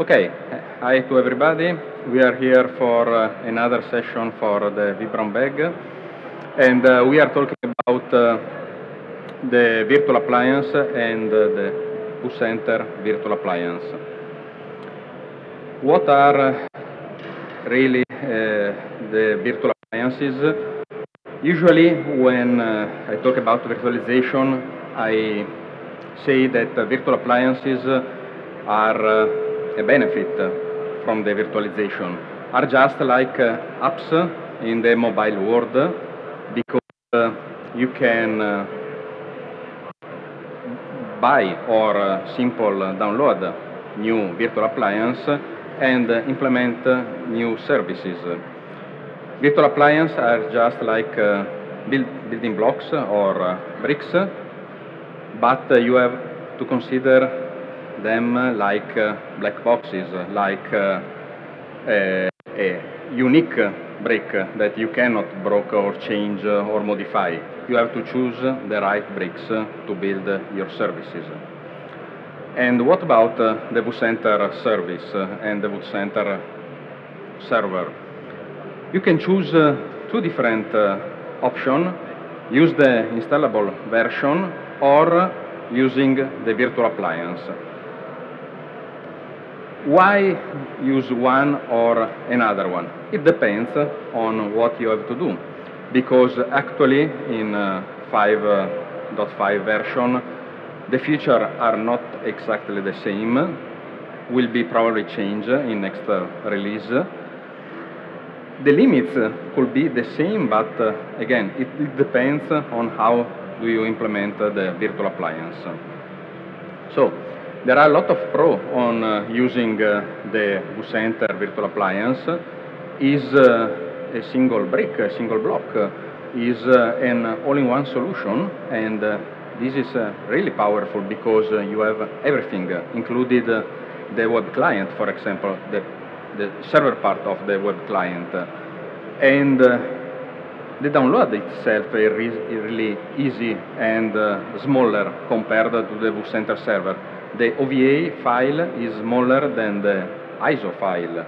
Okay, hi to everybody. We are here for uh, another session for the vBrownBag, and uh, we are talking about uh, the virtual appliance and uh, the vCenter virtual appliance. What are uh, really uh, the virtual appliances? Usually, when I talk about virtualization, I say that virtual appliances are a benefit from the virtualization, are just like uh, apps in the mobile world because uh, you can uh, buy or simple download new virtual appliance and implement new services. Virtual appliances are just like build, building blocks or bricks, but you have to consider them like uh, black boxes, like uh, a, unique brick that you cannot broke or change or modify. You have to choose the right bricks to build your services. And what about uh, the vCenter service uh, and the vCenter server? You can choose two different options. Use the installable version or using the virtual appliance. Why use one or another one? It depends on what you have to do. Because actually in uh, 5.5 version, the features are not exactly the same, will be probably changed in next uh, release. The limits uh, could be the same, but uh, again, it, it depends on how do you implement uh, the virtual appliance. So, there are a lot of pro on uh, using uh, the vCenter virtual appliance. Is uh, a single brick, a single block, uh, is uh, an all-in-one solution, and uh, this is really powerful because you have everything, included the web client, for example, the, the server part of the web client, and the download itself is really easy and smaller compared to the vCenter server. The OVA file is smaller than the ISO file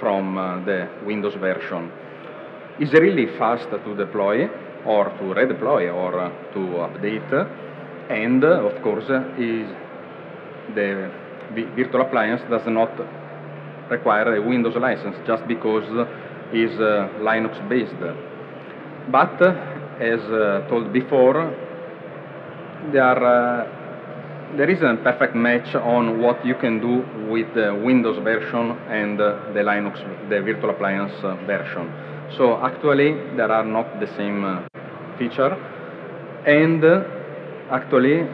from uh, the Windows version. It's really fast to deploy or to redeploy or uh, to update, and uh, of course, is the virtual appliance does not require a Windows license just because it's uh, Linux based. But uh, as uh, told before, there, are, there is a perfect match on what you can do with the Windows version and uh, the Linux, the virtual appliance uh, version. So actually, there are not the same uh, feature, and actually,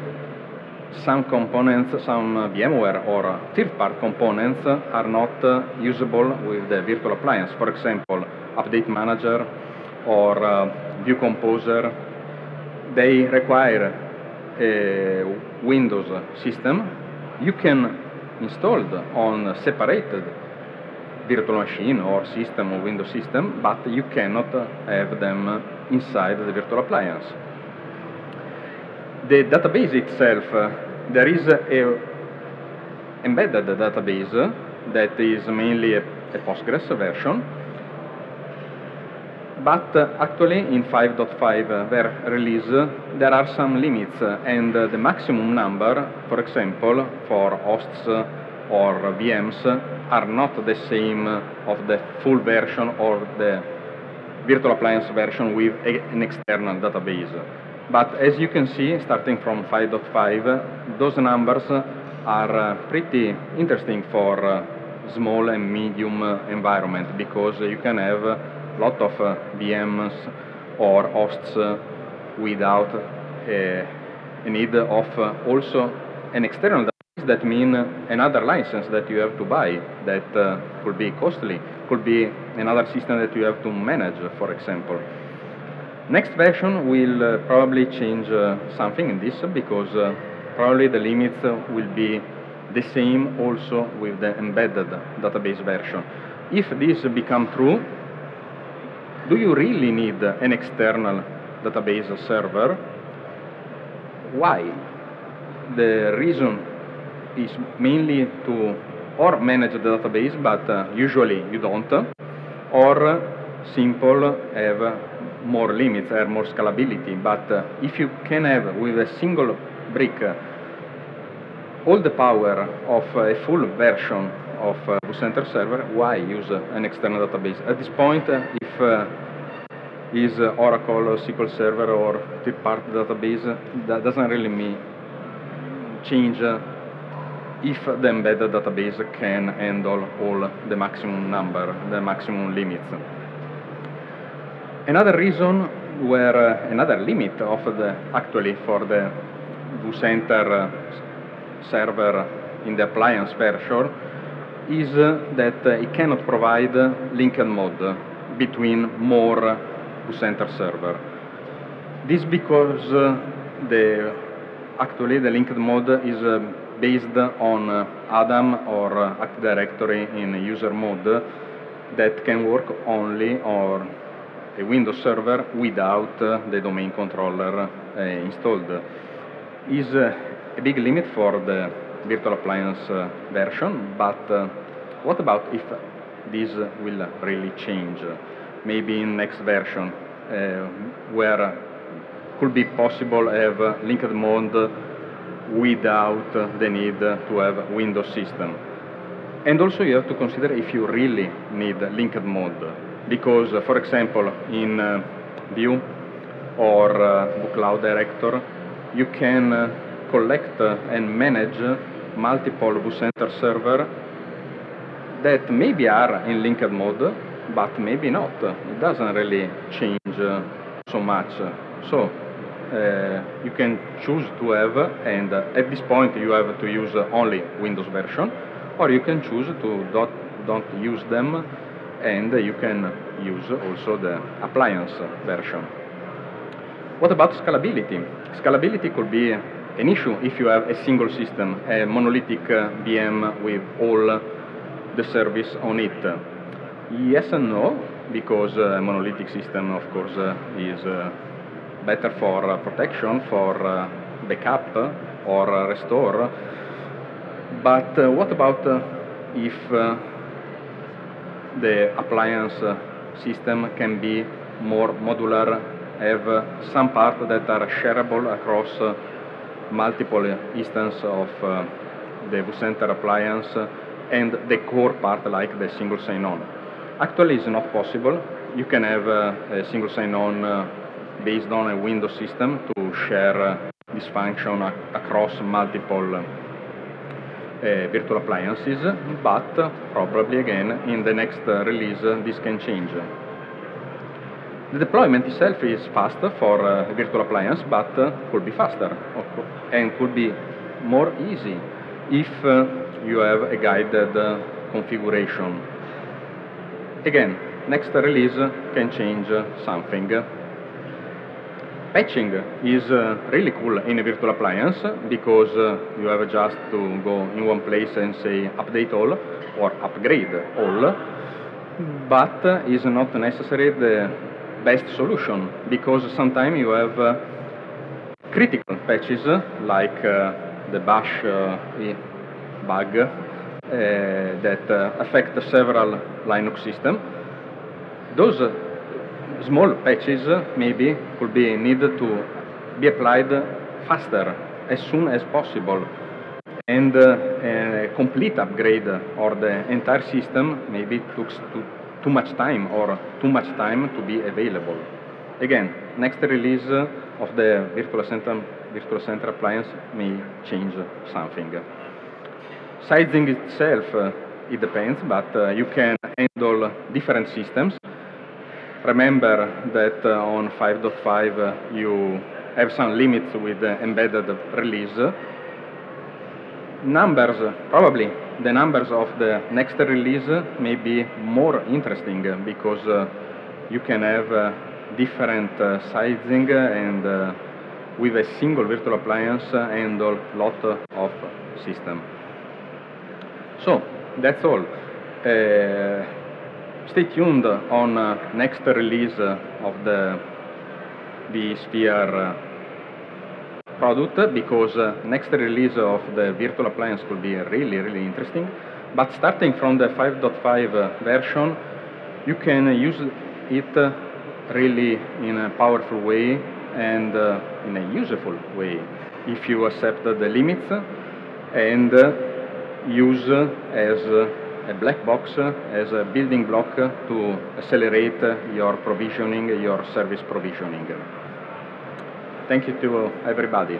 some components, some VMware or uh, third-part components are not usable with the virtual appliance. For example, Update Manager or View Composer, they require Windows system. You can install on a separated virtual machine or system or Windows system, but you cannot have them inside the virtual appliance. The database itself, uh, there is a embedded database that is mainly a, a Postgres version, but actually in 5.5 uh, ver- release there are some limits and the maximum number, for example, for hosts or VMs are not the same of the full version or the virtual appliance version with a, an external database. But as you can see, starting from 5.5, those numbers are uh, pretty interesting for uh, small and medium uh, environment because you can have lot of uh, VMs or hosts uh, without a, need of uh, also an external database that mean another license that you have to buy that uh, could be costly, could be another system that you have to manage, for example. Next version will uh, probably change uh, something in this because uh, probably the limits uh, will be the same also with the embedded database version. If this become true, do you really need an external database server? Why? The reason is mainly to or manage the database, but uh, usually you don't, or simple have more limits, have more scalability. But uh, if you can have with a single brick all the power of a full version of uh, server, why use an external database? At this point, uh, if uh, is Oracle or SQL Server or third-party database, that doesn't really mean change if the embedded database can handle all the maximum number, the maximum limits. Another reason where uh, another limit of the actually for the vCenter uh, server in the appliance version is uh, that it cannot provide linked mode between more vCenter server. This because the actually the linked mode is based on Adam or Active Directory in user mode that can work only on a Windows server without the domain controller uh, installed. Is uh, a big limit for the virtual appliance uh, version, but what about if this will really change? Maybe in next version, where could be possible have linked mode without the need to have Windows system. And also you have to consider if you really need linked mode because, uh, for example, in uh, View or uh, Cloud Director, you can collect and manage multiple vCenter server that maybe are in linked mode, but maybe not. It doesn't really change so much. So uh, you can choose to have, and at this point you have to use only Windows version, or you can choose to don't use them and you can use also the appliance version. What about scalability? Scalability could be an issue if you have a single system, a monolithic uh, VM with all the service on it. Yes and no, because uh, a monolithic system, of course, uh, is better for protection, for backup or restore. But what about if the appliance system can be more modular, have some parts that are shareable across multiple instances of uh, the vCenter appliance and the core part like the single sign-on. Actually, it's not possible. You can have uh, a single sign-on uh, based on a Windows system to share this function across multiple uh, virtual appliances, but probably again in the next uh, release this can change. The deployment itself is faster for a virtual appliance, but could be faster and could be more easy if you have a guided configuration. Again, next release can change something. Patching is uh, really cool in a virtual appliance because uh, you have just to go in one place and say update all or upgrade all, but uh, is not necessary the best solution because sometimes you have uh, critical patches like uh, the bash uh, bug that affect several Linux systems. Those small patches maybe could be needed to be applied faster as soon as possible and uh, a complete upgrade or the entire system maybe took too, too much time or too much time to be available. Again, next release of the Virtual Center, Virtual Center appliance may change something. Sizing itself, uh, it depends, but uh, you can handle different systems Remember that uh, on 5.5 uh, you have some limits with the embedded release. Numbers, probably the numbers of the next release may be more interesting because uh, you can have uh, different uh, sizing and uh, with a single virtual appliance and a lot of system. So that's all stay tuned on uh, next release of the vSphere uh, product because uh, next release of the virtual appliance could be really, really interesting. But starting from the 5.5 version, you can use it really in a powerful way and uh, in a useful way if you accept the limits and uh, use as a black box as a building block to accelerate your provisioning, your service provisioning. Thank you to everybody.